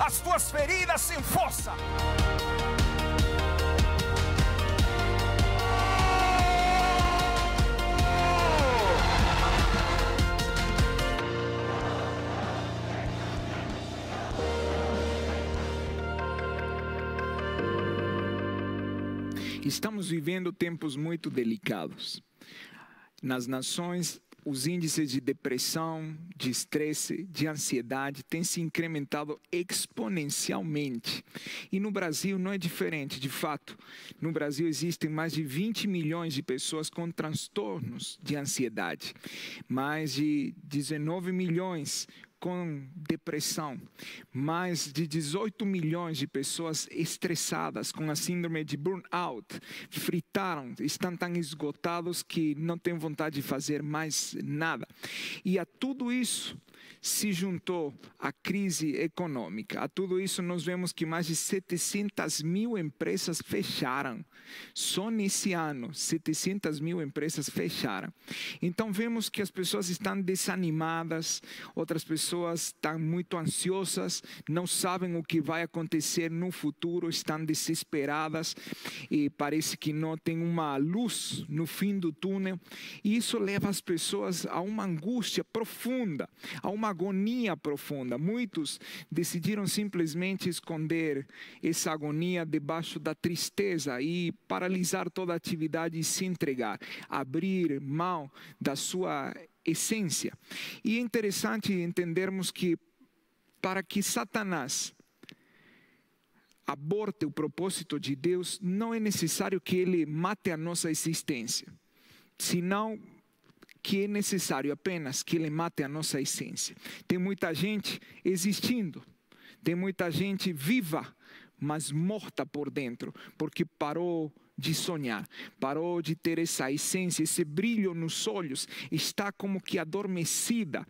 as tuas feridas em força. Estamos vivendo tempos muito delicados. Nas nações, os índices de depressão, de estresse, de ansiedade têm se incrementado exponencialmente. E no Brasil não é diferente, de fato. No Brasil existem mais de 20 milhões de pessoas com transtornos de ansiedade, mais de 19 milhões com depressão, mais de 18 milhões de pessoas estressadas com a síndrome de burnout, fritaram, estão tão esgotados que não têm vontade de fazer mais nada. E a tudo isso se juntou a crise econômica. A tudo isso nós vemos que mais de 700 mil empresas fecharam. Só nesse ano, 700 mil empresas fecharam. Então vemos que as pessoas estão desanimadas, outras pessoas estão muito ansiosas, não sabem o que vai acontecer no futuro, estão desesperadas e parece que não tem uma luz no fim do túnel. E isso leva as pessoas a uma angústia profunda, a uma agonia profunda. Muitos decidiram simplesmente esconder essa agonia debaixo da tristeza e paralisar toda a atividade e se entregar, abrir mão da sua essência. E é interessante entendermos que para que Satanás aborte o propósito de Deus, não é necessário que ele mate a nossa existência, senão que é necessário apenas que ele mate a nossa essência. Tem muita gente existindo, tem muita gente viva, mas morta por dentro, porque parou de sonhar, parou de ter essa essência, esse brilho nos olhos, está como que adormecida.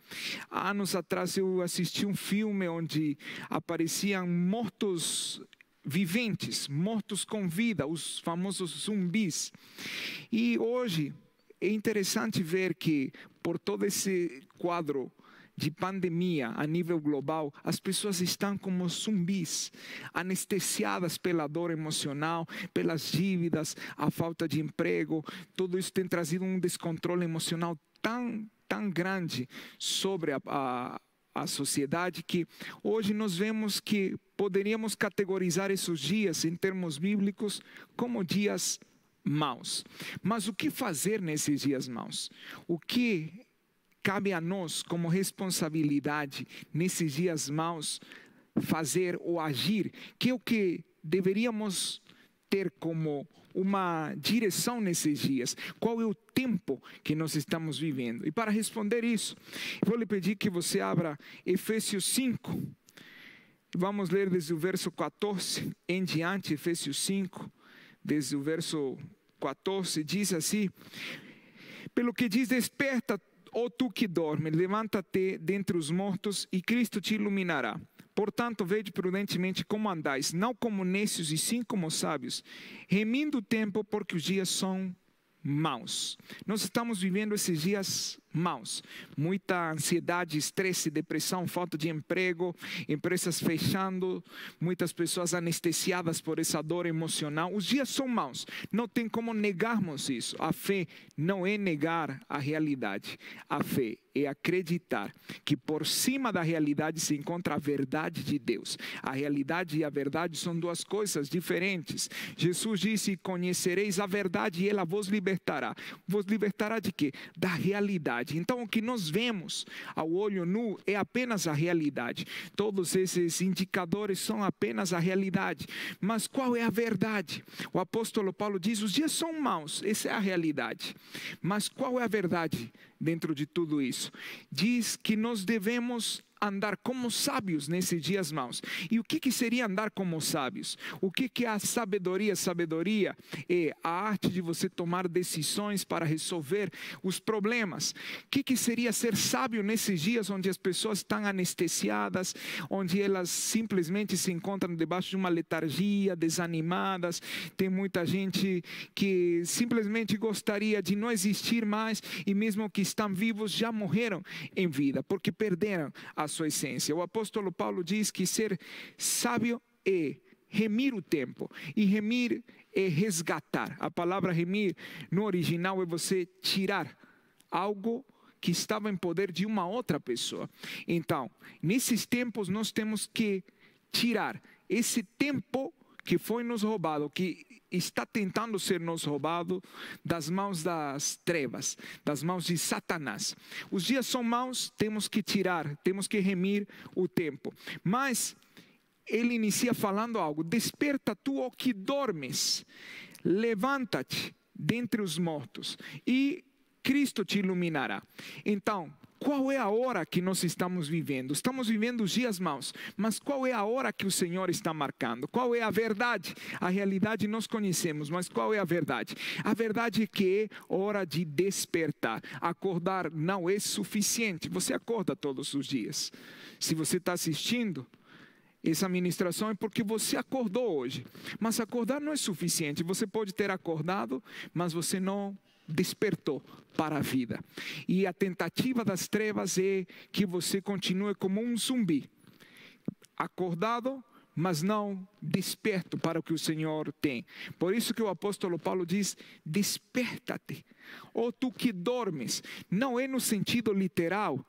Anos atrás eu assisti um filme onde apareciam mortos viventes, mortos com vida, os famosos zumbis. E hoje é interessante ver que, por todo esse quadro de pandemia a nível global, as pessoas estão como zumbis, anestesiadas pela dor emocional, pelas dívidas, a falta de emprego. Tudo isso tem trazido um descontrole emocional tão, tão grande sobre a, a a sociedade que hoje nós vemos que poderíamos categorizar esses dias em termos bíblicos como dias maus. Mas o que fazer nesses dias maus? O que cabe a nós como responsabilidade nesses dias maus fazer ou agir? Que é o que deveríamos ter como uma direção nesses dias? Qual é o tempo que nós estamos vivendo? E para responder isso, vou lhe pedir que você abra Efésios 5. Vamos ler desde o verso 14 em diante, Efésios 5, desde o verso 14, diz assim: Pelo que diz, desperta, ó tu que dorme, levanta-te dentre os mortos e Cristo te iluminará. Portanto, vede prudentemente como andais, não como necios e sim como sábios, remindo o tempo, porque os dias são maus. Nós estamos vivendo esses dias maus. Muita ansiedade, estresse, depressão, falta de emprego, empresas fechando, muitas pessoas anestesiadas por essa dor emocional. Os dias são maus. Não tem como negarmos isso. A fé não é negar a realidade. A fé é acreditar que por cima da realidade se encontra a verdade de Deus. A realidade e a verdade são duas coisas diferentes. Jesus disse: Conhecereis a verdade e ela vos libertará. Vos libertará de quê? Da realidade. Então, o que nós vemos ao olho nu é apenas a realidade. Todos esses indicadores são apenas a realidade. Mas qual é a verdade? O apóstolo Paulo diz: os dias são maus, essa é a realidade. Mas qual é a verdade dentro de tudo isso? Diz que nós devemos andar como sábios nesses dias maus. E o que, que seria andar como sábios? O que, que é a sabedoria? Sabedoria é a arte de você tomar decisões para resolver os problemas. O que, que seria ser sábio nesses dias onde as pessoas estão anestesiadas, onde elas simplesmente se encontram debaixo de uma letargia, desanimadas? Tem muita gente que simplesmente gostaria de não existir mais e mesmo que estão vivos já morreram em vida, porque perderam a sua essência. O apóstolo Paulo diz que ser sábio é remir o tempo. E remir é resgatar. A palavra remir no original é você tirar algo que estava em poder de uma outra pessoa. Então, nesses tempos nós temos que tirar esse tempo que foi nos roubado, que está tentando ser nos roubado das mãos das trevas, das mãos de Satanás. Os dias são maus, temos que tirar, temos que remir o tempo. Mas ele inicia falando algo: Desperta tu, ó que dormes, levanta-te dentre os mortos e Cristo te iluminará. Então, qual é a hora que nós estamos vivendo? Estamos vivendo os dias maus, mas qual é a hora que o Senhor está marcando? Qual é a verdade? A realidade nós conhecemos, mas qual é a verdade? A verdade é que é hora de despertar. Acordar não é suficiente. Você acorda todos os dias. Se você está assistindo, essa ministração é porque você acordou hoje. Mas acordar não é suficiente. Você pode ter acordado, mas você não despertou para a vida. E a tentativa das trevas é que você continue como um zumbi, acordado, mas não desperto para o que o Senhor tem. Por isso que o apóstolo Paulo diz: desperta-te, ou tu que dormes. Não é no sentido literal,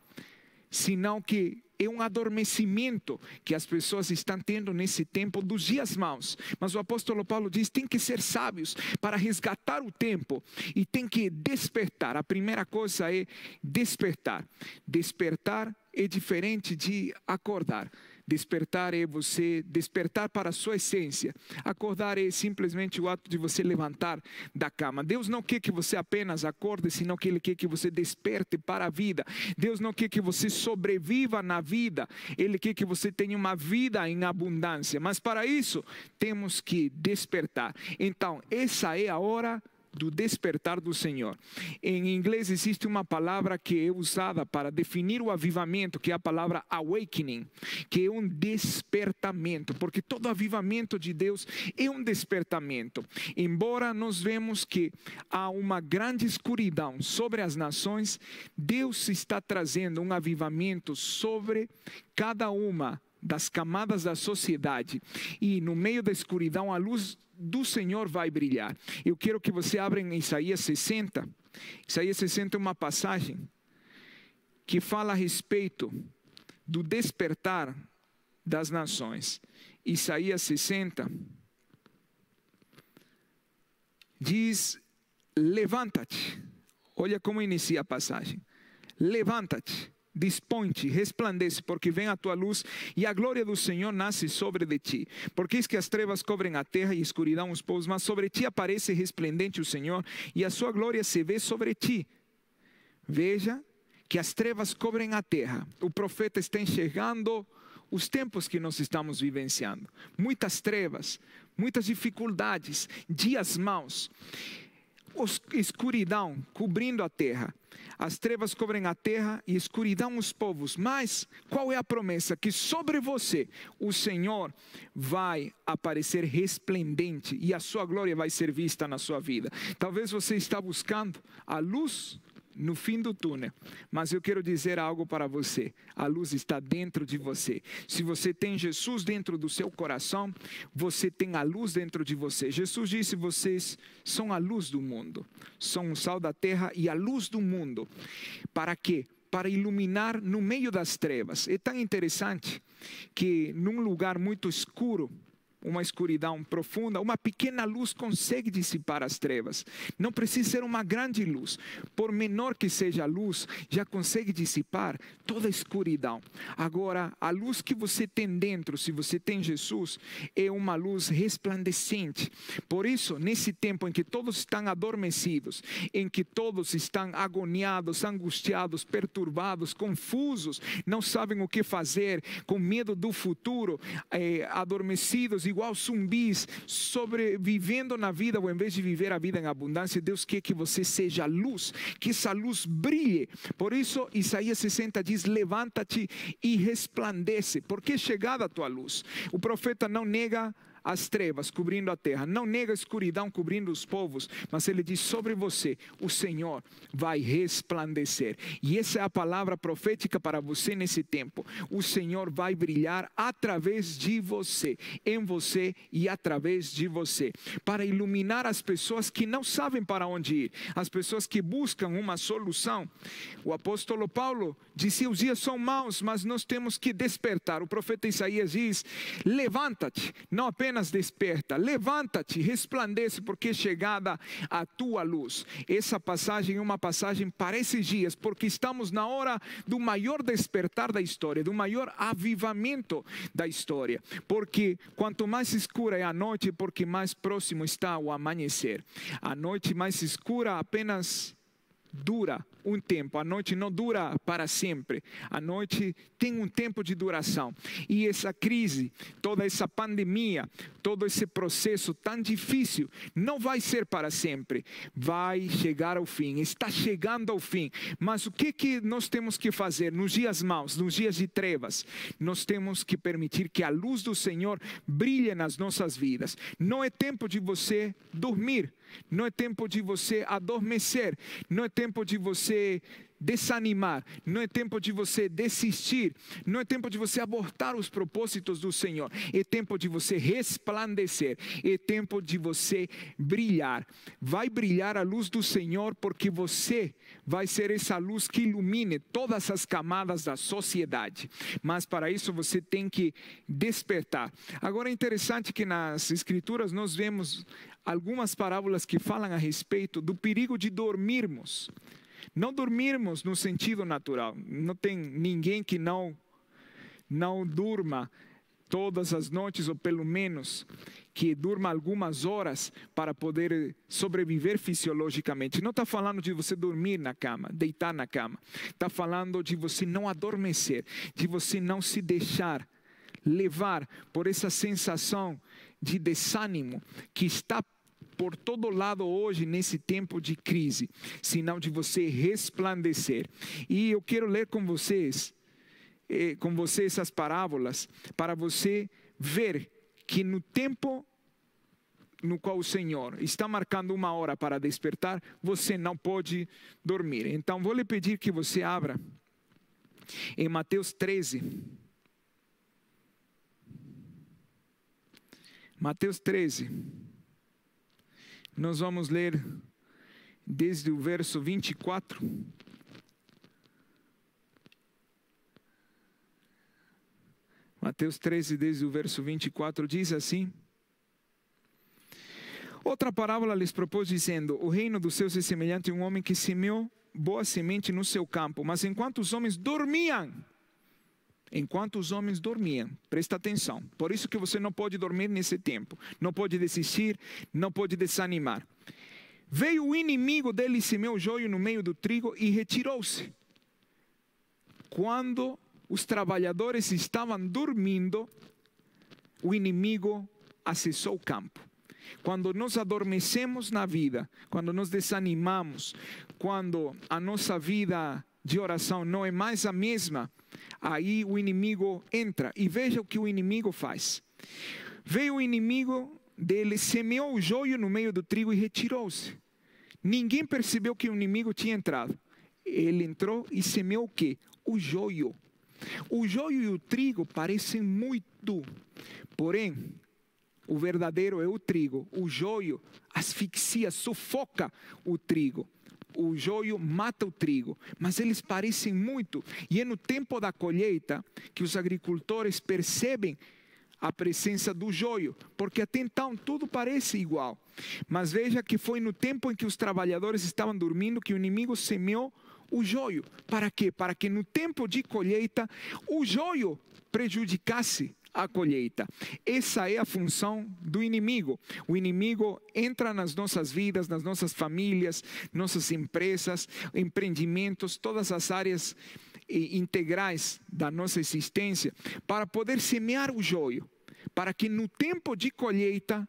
senão que é um adormecimento que as pessoas estão tendo nesse tempo dos dias maus. Mas o apóstolo Paulo diz: tem que ser sábios para resgatar o tempo e tem que despertar. A primeira coisa é despertar. Despertar é diferente de acordar. Despertar é você despertar para a sua essência. Acordar é simplesmente o ato de você levantar da cama. Deus não quer que você apenas acorde, senão que Ele quer que você desperte para a vida. Deus não quer que você sobreviva na vida. Ele quer que você tenha uma vida em abundância. Mas para isso, temos que despertar. Então, essa é a hora do despertar do Senhor. Em inglês existe uma palavra que é usada para definir o avivamento, que é a palavra awakening, que é um despertamento, porque todo avivamento de Deus é um despertamento. Embora nós vemos que há uma grande escuridão sobre as nações, Deus está trazendo um avivamento sobre cada uma das camadas da sociedade e no meio da escuridão a luz do Senhor vai brilhar. Eu quero que você abra em Isaías 60. Isaías 60 é uma passagem que fala a respeito do despertar das nações. Isaías 60 diz: Levanta-te. Olha como inicia a passagem. Levanta-te dispõe-te, resplandece, porque vem a tua luz e a glória do Senhor nasce sobre de ti. Porque es que as trevas cobrem a terra e escuridão os povos, mas sobre ti aparece resplendente o Senhor e a sua glória se vê sobre ti. Veja que as trevas cobrem a terra. O profeta está enxergando os tempos que nós estamos vivenciando. Muitas trevas, muitas dificuldades, dias maus escuridão cobrindo a terra. As trevas cobrem a terra e escuridão os povos. Mas qual é a promessa? Que sobre você o Senhor vai aparecer resplendente e a sua glória vai ser vista na sua vida. Talvez você está buscando a luz no fim do túnel. Mas eu quero dizer algo para você: a luz está dentro de você. Se você tem Jesus dentro do seu coração, você tem a luz dentro de você. Jesus disse: Vocês são a luz do mundo, são o sal da terra e a luz do mundo. Para quê? Para iluminar no meio das trevas. É tão interessante que num lugar muito escuro, uma escuridão profunda, uma pequena luz consegue dissipar as trevas. Não precisa ser uma grande luz. Por menor que seja a luz, já consegue dissipar toda a escuridão. Agora, a luz que você tem dentro, se você tem Jesus, é uma luz resplandecente. Por isso, nesse tempo em que todos estão adormecidos, em que todos estão agoniados, angustiados, perturbados, confusos, não sabem o que fazer, com medo do futuro, é, adormecidos, igual zumbis, sobrevivendo na vida, ao invés de viver a vida em abundância, Deus quer que você seja luz, que essa luz brilhe. Por isso, Isaías 60 diz: Levanta-te e resplandece, porque é chegada a tua luz. O profeta não nega as trevas cobrindo a terra, não nega a escuridão cobrindo os povos, mas ele diz: sobre você o Senhor vai resplandecer. E essa é a palavra profética para você nesse tempo. O Senhor vai brilhar através de você, em você e através de você, para iluminar as pessoas que não sabem para onde ir, as pessoas que buscam uma solução. O apóstolo Paulo dizia: os dias são maus, mas nós temos que despertar. O profeta Isaías diz: levanta-te, não apenas apenas desperta, levanta-te, resplandece, porque é chegada a tua luz. Essa passagem é uma passagem para esses dias, porque estamos na hora do maior despertar da história, do maior avivamento da história. Porque quanto mais escura é a noite, porque mais próximo está o amanhecer. A noite mais escura apenas dura um tempo, a noite não dura para sempre, a noite tem um tempo de duração. E essa crise, toda essa pandemia, todo esse processo tão difícil, não vai ser para sempre, vai chegar ao fim, está chegando ao fim. Mas o que, que nós temos que fazer nos dias maus, nos dias de trevas? Nós temos que permitir que a luz do Senhor brilhe nas nossas vidas. Não é tempo de você dormir não é tempo de você adormecer, não é tempo de você desanimar, não é tempo de você desistir, não é tempo de você abortar os propósitos do Senhor, é tempo de você resplandecer, é tempo de você brilhar. Vai brilhar a luz do Senhor porque você vai ser essa luz que ilumine todas as camadas da sociedade. Mas para isso você tem que despertar. Agora é interessante que nas escrituras nós vemos algumas parábolas que falam a respeito do perigo de dormirmos. Não dormirmos no sentido natural. Não tem ninguém que não não durma todas as noites ou pelo menos que durma algumas horas para poder sobreviver fisiologicamente. Não está falando de você dormir na cama, deitar na cama. Está falando de você não adormecer, de você não se deixar levar por essa sensação de desânimo que está por todo lado hoje nesse tempo de crise, senão de você resplandecer. E eu quero ler com vocês, eh, com vocês essas parábolas, para você ver que no tempo no qual o Senhor está marcando uma hora para despertar, você não pode dormir. Então vou lhe pedir que você abra em Mateus 13. Mateus 13. Nós vamos ler desde o verso 24. Mateus 13, desde o verso 24, diz assim: Outra parábola lhes propôs, dizendo: O reino dos céus é semelhante a um homem que semeou boa semente no seu campo, mas enquanto os homens dormiam, enquanto os homens dormiam. Presta atenção. Por isso que você não pode dormir nesse tempo. Não pode desistir, não pode desanimar. Veio o inimigo dele e semeou o joio no meio do trigo e retirou-se. Quando os trabalhadores estavam dormindo, o inimigo acessou o campo. Quando nós adormecemos na vida, quando nos desanimamos, quando a nossa vida de oração não é mais a mesma, aí o inimigo entra e veja o que o inimigo faz. Veio o inimigo dele, semeou o joio no meio do trigo e retirou-se. Ninguém percebeu que o inimigo tinha entrado. Ele entrou e semeou o que? O joio. O joio e o trigo parecem muito, porém, o verdadeiro é o trigo. O joio asfixia, sufoca o trigo o joio mata o trigo, mas eles parecem muito. E é no tempo da colheita que os agricultores percebem a presença do joio, porque até então tudo parece igual. Mas veja que foi no tempo em que os trabalhadores estavam dormindo que o inimigo semeou o joio. Para quê? Para que no tempo de colheita o joio prejudicasse a colheita. Essa é a função do inimigo. O inimigo entra nas nossas vidas, nas nossas famílias, nossas empresas, empreendimentos, todas as áreas integrais da nossa existência, para poder semear o joio, para que no tempo de colheita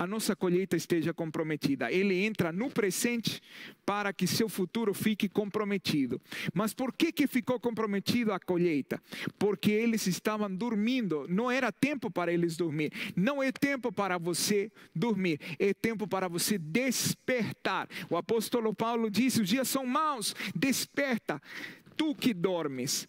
a nossa colheita esteja comprometida. Ele entra no presente para que seu futuro fique comprometido. Mas por que, que ficou comprometido a colheita? Porque eles estavam dormindo. Não era tempo para eles dormir. Não é tempo para você dormir. É tempo para você despertar. O apóstolo Paulo disse: os dias são maus. Desperta tu que dormes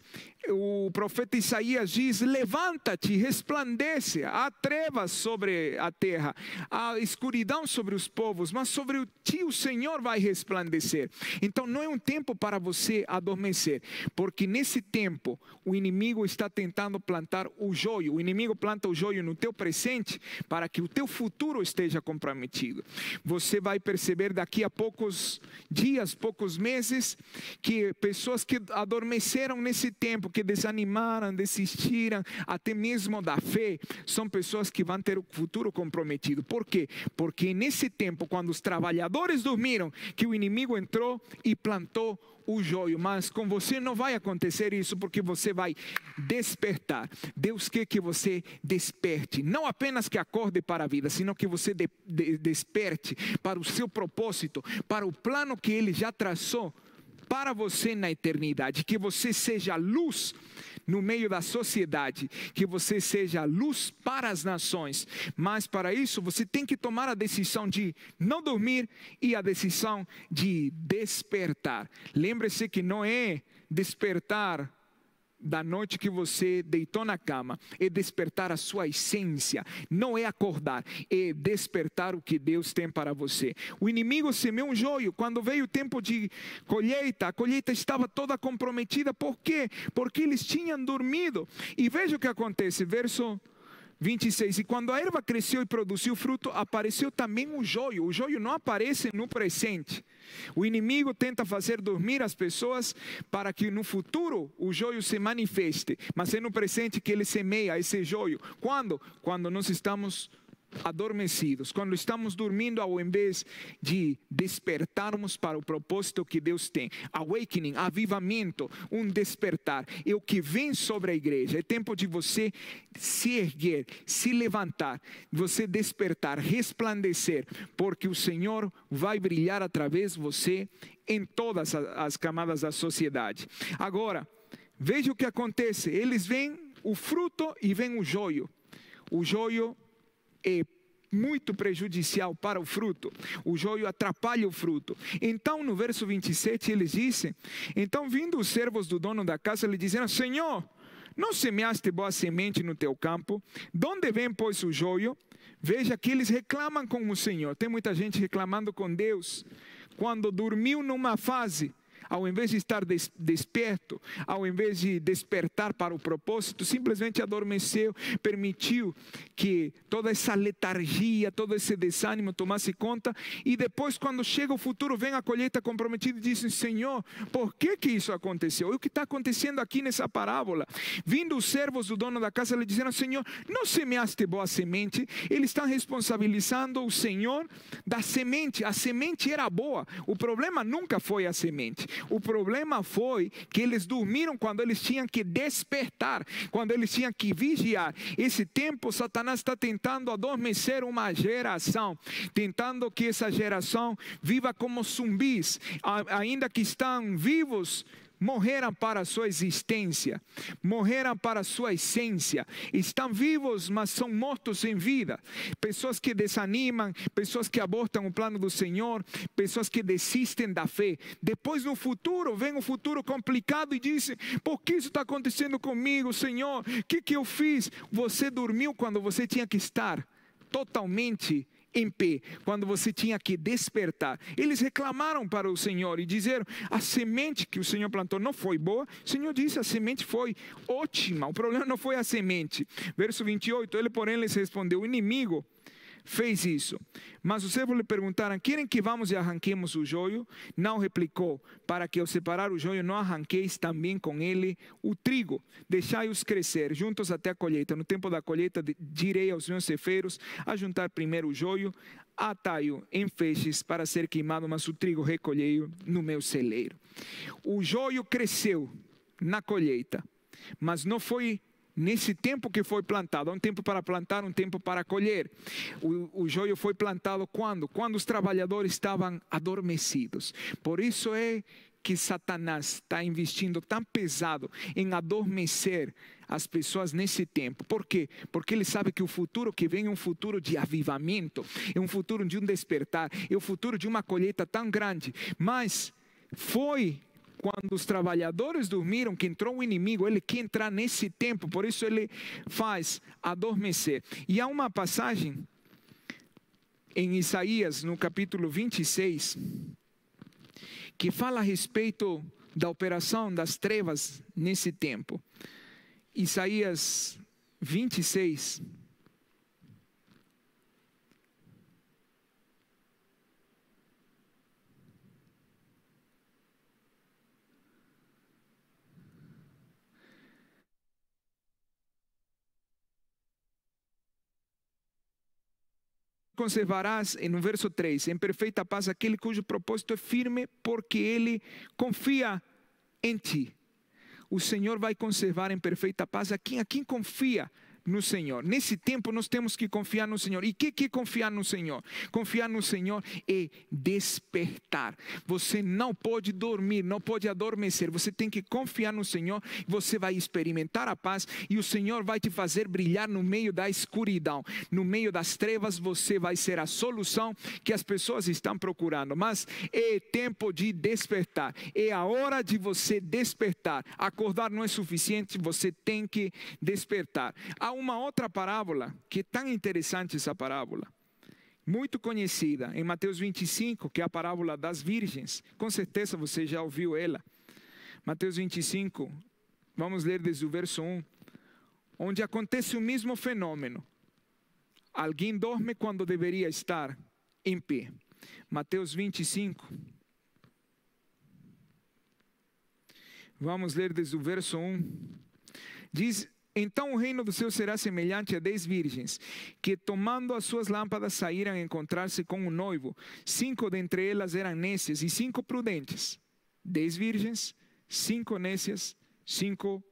o profeta Isaías diz: Levanta-te, resplandece, há trevas sobre a terra, há escuridão sobre os povos, mas sobre ti o Senhor vai resplandecer. Então não é um tempo para você adormecer, porque nesse tempo o inimigo está tentando plantar o joio. O inimigo planta o joio no teu presente para que o teu futuro esteja comprometido. Você vai perceber daqui a poucos dias, poucos meses, que pessoas que adormeceram nesse tempo, que desanimaram, desistiram, até mesmo da fé, são pessoas que vão ter o futuro comprometido. Por quê? Porque nesse tempo, quando os trabalhadores dormiram, que o inimigo entrou e plantou o joio, mas com você não vai acontecer isso porque você vai despertar. Deus quer que você desperte, não apenas que acorde para a vida, sino que você de, de, desperte para o seu propósito, para o plano que Ele já traçou para você na eternidade, que você seja luz no meio da sociedade, que você seja luz para as nações. Mas para isso você tem que tomar a decisão de não dormir e a decisão de despertar. Lembre-se que não é despertar da noite que você deitou na cama é despertar a sua essência, não é acordar, é despertar o que Deus tem para você. O inimigo semeou um joio, quando veio o tempo de colheita, a colheita estava toda comprometida, por quê? Porque eles tinham dormido. E veja o que acontece, verso 26. E quando a erva cresceu e produziu fruto, apareceu também o joio. O joio não aparece no presente. O inimigo tenta fazer dormir as pessoas para que no futuro o joio se manifeste, mas é no presente que ele semeia esse joio. Quando? Quando nós estamos adormecidos, quando estamos dormindo, ao invés de despertarmos para o propósito que Deus tem, awakening, avivamento, um despertar, é o que vem sobre a igreja. É tempo de você se erguer, se levantar, você despertar, resplandecer, porque o Senhor vai brilhar através de você em todas as camadas da sociedade. Agora, veja o que acontece: eles veem o fruto e vem o joio. O joio é muito prejudicial para o fruto. O joio atrapalha o fruto. Então, no verso 27, eles dizem: Então, vindo os servos do dono da casa, lhe disseram: Senhor, não semeaste boa semente no teu campo? De onde vem, pois, o joio? Veja que eles reclamam com o Senhor. Tem muita gente reclamando com Deus. Quando dormiu numa fase, ao invés de estar des desperto, ao invés de despertar para o propósito, simplesmente adormeceu, permitiu que toda essa letargia, todo esse desânimo tomasse conta, e depois, quando chega o futuro, vem a colheita comprometida e diz: Senhor, por que, que isso aconteceu? E o que está acontecendo aqui nessa parábola? Vindo os servos do dono da casa, lhe disseram: Senhor, não semeaste boa semente, eles estão responsabilizando o Senhor da semente, a semente era boa, o problema nunca foi a semente. O problema foi que eles dormiram quando eles tinham que despertar, quando eles tinham que vigiar. Esse tempo, Satanás está tentando adormecer uma geração, tentando que essa geração viva como zumbis, ainda que estão vivos morreram para a sua existência, morreram para a sua essência, estão vivos, mas são mortos em vida. Pessoas que desanimam, pessoas que abortam o plano do Senhor, pessoas que desistem da fé. Depois, no futuro, vem um futuro complicado e dizem: Por que isso está acontecendo comigo, Senhor? O que, que eu fiz? Você dormiu quando você tinha que estar totalmente em pé, quando você tinha que despertar. Eles reclamaram para o Senhor e disseram: a semente que o Senhor plantou não foi boa. O Senhor disse: a semente foi ótima. O problema não foi a semente. Verso 28, ele, porém, lhes respondeu: o inimigo fez isso. Mas os servos lhe perguntaram: Querem que vamos e arranquemos o joio? Não replicou: Para que ao separar o joio não arranqueis também com ele o trigo. Deixai-os crescer juntos até a colheita. No tempo da colheita, direi aos meus cefeiros a juntar primeiro o joio, atai-o em feixes para ser queimado, mas o trigo recolhei no meu celeiro. O joio cresceu na colheita, mas não foi nesse tempo que foi plantado, há um tempo para plantar, um tempo para colher. O, o joio foi plantado quando? Quando os trabalhadores estavam adormecidos. Por isso é que Satanás está investindo tão pesado em adormecer as pessoas nesse tempo. Por quê? Porque ele sabe que o futuro que vem é um futuro de avivamento, é um futuro de um despertar, é o futuro de uma colheita tão grande. Mas foi quando os trabalhadores dormiram, que entrou o inimigo, ele quer entrar nesse tempo, por isso ele faz adormecer. E há uma passagem em Isaías, no capítulo 26, que fala a respeito da operação das trevas nesse tempo. Isaías 26, conservarás, no verso 3, em perfeita paz aquele cujo propósito é firme, porque ele confia em ti. O Senhor vai conservar em perfeita paz a quem, a quem confia no Senhor. Nesse tempo nós temos que confiar no Senhor. E o que, que é confiar no Senhor? Confiar no Senhor é despertar. Você não pode dormir, não pode adormecer. Você tem que confiar no Senhor. Você vai experimentar a paz e o Senhor vai te fazer brilhar no meio da escuridão. No meio das trevas você vai ser a solução que as pessoas estão procurando. Mas é tempo de despertar. É a hora de você despertar. Acordar não é suficiente, você tem que despertar. Uma outra parábola, que é tão interessante essa parábola, muito conhecida, em Mateus 25, que é a parábola das virgens. Com certeza você já ouviu ela. Mateus 25, vamos ler desde o verso 1, onde acontece o mesmo fenômeno. Alguém dorme quando deveria estar em pé. Mateus 25. Vamos ler desde o verso 1. Diz então o reino dos céus será semelhante a dez virgens, que tomando as suas lâmpadas saíram a encontrar-se com o noivo. Cinco dentre elas eram nécias e cinco prudentes. Dez virgens, cinco nécias, cinco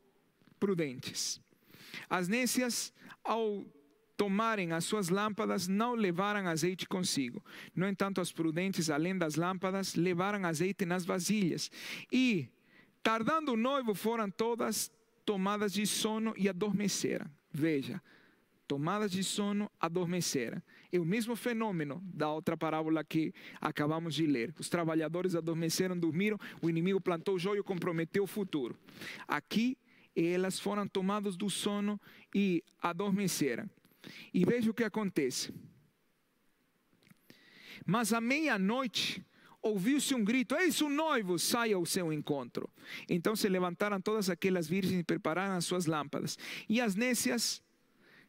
prudentes. As nécias, ao tomarem as suas lâmpadas, não levaram azeite consigo. No entanto, as prudentes, além das lâmpadas, levaram azeite nas vasilhas. E, tardando o noivo, foram todas tomadas de sono e adormeceram. Veja, tomadas de sono, adormeceram. É o mesmo fenômeno da outra parábola que acabamos de ler. Os trabalhadores adormeceram, dormiram, o inimigo plantou o joio, comprometeu o futuro. Aqui, elas foram tomadas do sono e adormeceram. E veja o que acontece. Mas à meia-noite, ouviu-se um grito: Eis o noivo, saia ao seu encontro. Então se levantaram todas aquelas virgens e prepararam as suas lâmpadas. E as nécias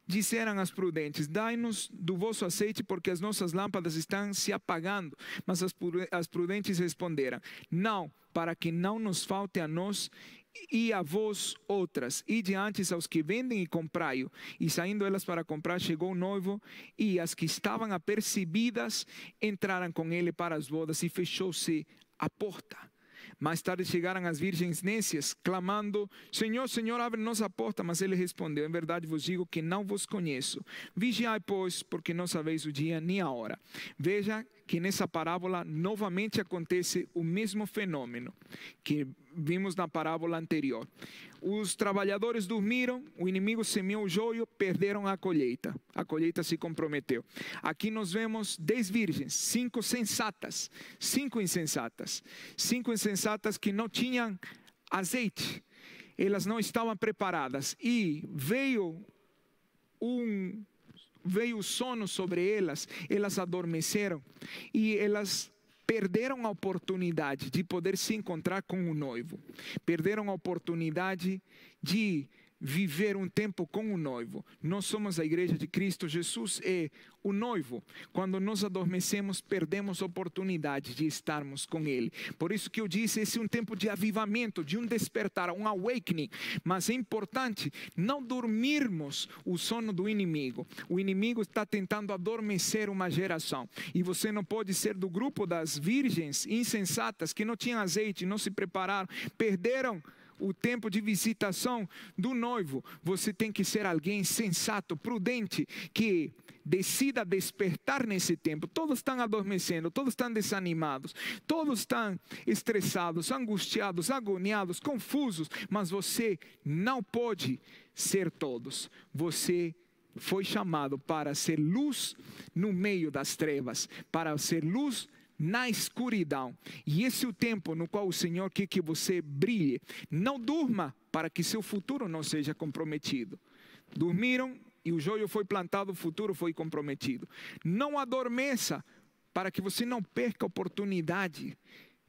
disseram às prudentes: Dai-nos do vosso azeite, porque as nossas lâmpadas estão se apagando. Mas as prudentes responderam: Não, para que não nos falte a nós e a vós outras, e diante aos que vendem e comprai-o. E saindo elas para comprar, chegou o noivo, e as que estavam apercebidas entraram com ele para as bodas, e fechou-se a porta. Mais tarde chegaram as virgens nécias, clamando: Senhor, Senhor, abre-nos a porta. Mas ele respondeu: Em verdade vos digo que não vos conheço. Vigiai, pois, porque não sabeis o dia nem a hora. Veja que nessa parábola novamente acontece o mesmo fenômeno que vimos na parábola anterior. Os trabalhadores dormiram, o inimigo semeou o joio, perderam a colheita. A colheita se comprometeu. Aqui nós vemos dez virgens, cinco sensatas, cinco insensatas, cinco insensatas que não tinham azeite, elas não estavam preparadas. E veio um veio o sono sobre elas, elas adormeceram e elas perderam a oportunidade de poder se encontrar com o noivo, perderam a oportunidade de viver um tempo com o noivo. Nós somos a igreja de Cristo, Jesus é o noivo. Quando nós adormecemos, perdemos a oportunidade de estarmos com Ele. Por isso que eu disse, esse é um tempo de avivamento, de um despertar, um awakening. Mas é importante não dormirmos o sono do inimigo. O inimigo está tentando adormecer uma geração. E você não pode ser do grupo das virgens insensatas que não tinham azeite, não se prepararam, perderam o tempo de visitação do noivo, você tem que ser alguém sensato, prudente, que decida despertar nesse tempo. Todos estão adormecendo, todos estão desanimados, todos estão estressados, angustiados, agoniados, confusos, mas você não pode ser todos. Você foi chamado para ser luz no meio das trevas, para ser luz na escuridão. E esse é o tempo no qual o Senhor quer que você brilhe. Não durma para que seu futuro não seja comprometido. Dormiram e o joio foi plantado, o futuro foi comprometido. Não adormeça para que você não perca a oportunidade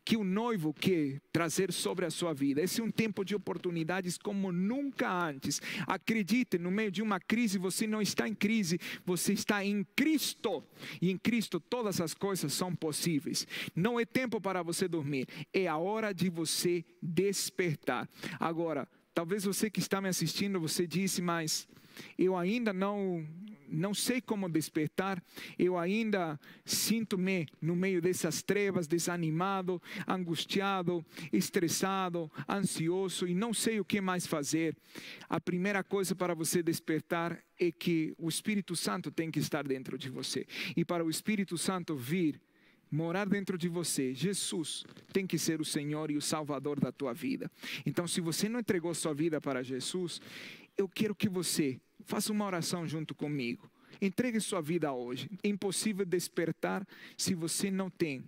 que o noivo quer trazer sobre a sua vida. Esse é um tempo de oportunidades como nunca antes. Acredite, no meio de uma crise, você não está em crise, você está em Cristo. E em Cristo todas as coisas são possíveis. Não é tempo para você dormir, é a hora de você despertar. Agora, talvez você que está me assistindo, você disse, mas eu ainda não não sei como despertar, eu ainda sinto-me no meio dessas trevas, desanimado, angustiado, estressado, ansioso e não sei o que mais fazer. A primeira coisa para você despertar é que o Espírito Santo tem que estar dentro de você. E para o Espírito Santo vir, morar dentro de você, Jesus tem que ser o Senhor e o Salvador da tua vida. Então, se você não entregou sua vida para Jesus, eu quero que você faça uma oração junto comigo. Entregue sua vida hoje. É impossível despertar se você não tem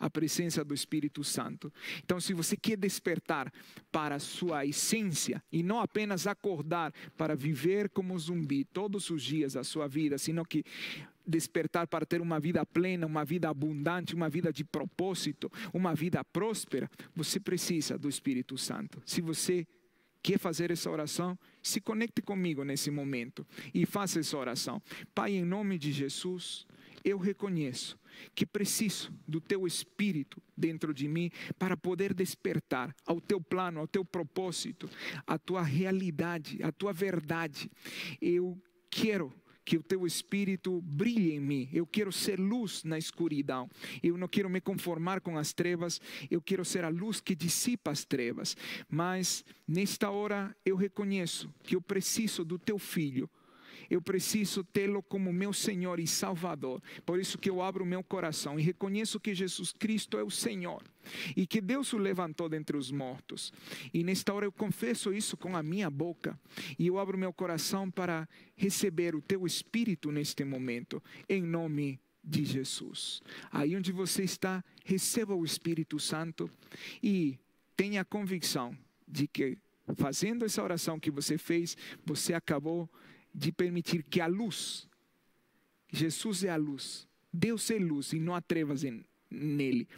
a presença do Espírito Santo. Então, se você quer despertar para a sua essência e não apenas acordar para viver como zumbi todos os dias da sua vida, sino que despertar para ter uma vida plena, uma vida abundante, uma vida de propósito, uma vida próspera, você precisa do Espírito Santo. Se você quer fazer essa oração, se conecte comigo nesse momento e faça essa oração. Pai, em nome de Jesus, eu reconheço que preciso do teu espírito dentro de mim para poder despertar ao teu plano, ao teu propósito, à tua realidade, à tua verdade. Eu quero que o teu espírito brilhe em mim. Eu quero ser luz na escuridão. Eu não quero me conformar com as trevas. Eu quero ser a luz que dissipa as trevas. Mas nesta hora eu reconheço que eu preciso do teu filho eu preciso tê-lo como meu Senhor e Salvador. Por isso que eu abro meu coração e reconheço que Jesus Cristo é o Senhor e que Deus o levantou dentre os mortos. E nesta hora eu confesso isso com a minha boca e eu abro meu coração para receber o teu Espírito neste momento, em nome de Jesus. Aí onde você está, receba o Espírito Santo e tenha a convicção de que fazendo essa oração que você fez, você acabou de permitir que a luz, Jesus é a luz, Deus é luz e não há trevas nele,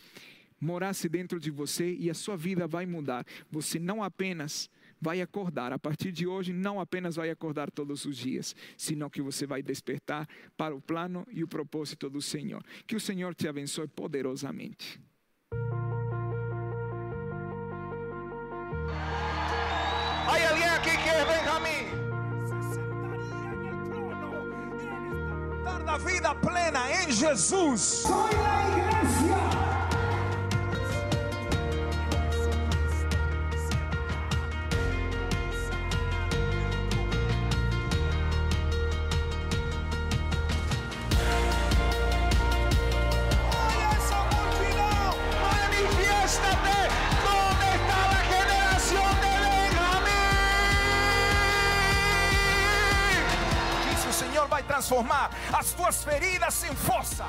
morasse dentro de você e a sua vida vai mudar. Você não apenas vai acordar, a partir de hoje, não apenas vai acordar todos os dias, senão que você vai despertar para o plano e o propósito do Senhor. Que o Senhor te abençoe poderosamente. La vida plena en Jesús. Soy la iglesia. Transformar as tuas feridas em força.